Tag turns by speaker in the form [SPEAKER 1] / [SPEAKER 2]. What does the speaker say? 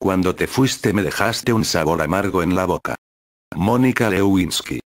[SPEAKER 1] Cuando te fuiste me dejaste un sabor amargo en la boca. Mónica Lewinsky.